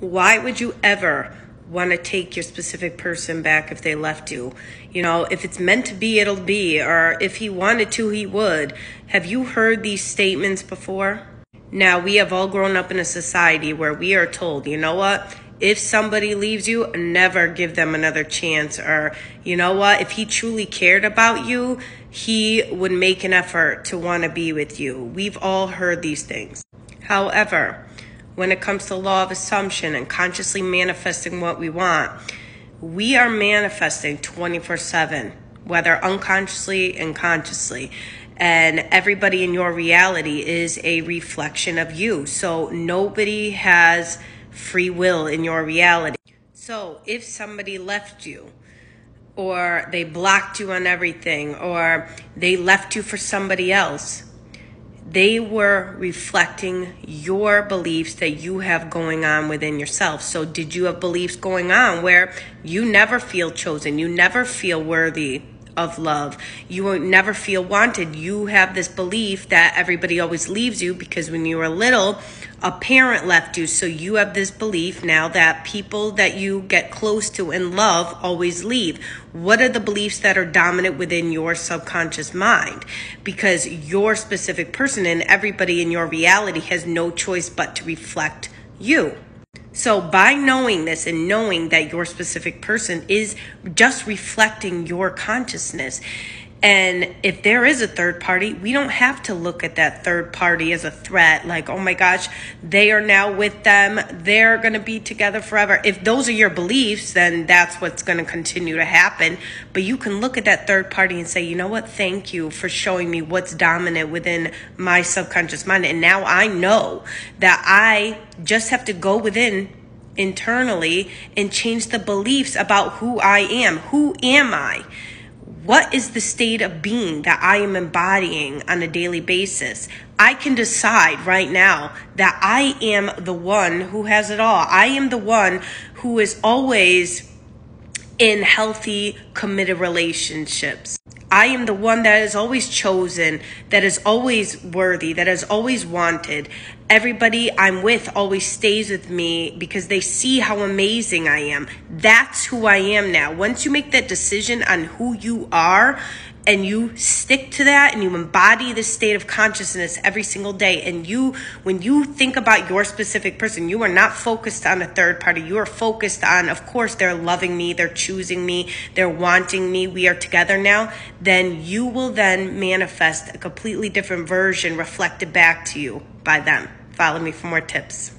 Why would you ever want to take your specific person back if they left you? You know, if it's meant to be, it'll be, or if he wanted to, he would. Have you heard these statements before? Now, we have all grown up in a society where we are told, you know what? If somebody leaves you, never give them another chance. Or, you know what? If he truly cared about you, he would make an effort to want to be with you. We've all heard these things. However, when it comes to law of assumption and consciously manifesting what we want, we are manifesting 24 7, whether unconsciously and consciously. And everybody in your reality is a reflection of you. So nobody has free will in your reality. So if somebody left you, or they blocked you on everything, or they left you for somebody else, they were reflecting your beliefs that you have going on within yourself. So, did you have beliefs going on where you never feel chosen, you never feel worthy? Of love. You will never feel wanted. You have this belief that everybody always leaves you because when you were little, a parent left you. So you have this belief now that people that you get close to and love always leave. What are the beliefs that are dominant within your subconscious mind? Because your specific person and everybody in your reality has no choice but to reflect you. So, by knowing this and knowing that your specific person is just reflecting your consciousness, and if there is a third party, we don't have to look at that third party as a threat, like, oh my gosh, they are now with them, they're going to be together forever. If those are your beliefs, then that's what's going to continue to happen. But you can look at that third party and say, you know what, thank you for showing me what's dominant within my subconscious mind. And now I know that I just have to go within internally and change the beliefs about who I am. Who am I? What is the state of being that I am embodying on a daily basis? I can decide right now that I am the one who has it all. I am the one who is always in healthy, committed relationships. I am the one that is always chosen, that is always worthy, that is always wanted. Everybody I'm with always stays with me because they see how amazing I am. That's who I am now. Once you make that decision on who you are, and you stick to that and you embody the state of consciousness every single day and you when you think about your specific person you are not focused on a third party you are focused on of course they're loving me they're choosing me they're wanting me we are together now then you will then manifest a completely different version reflected back to you by them follow me for more tips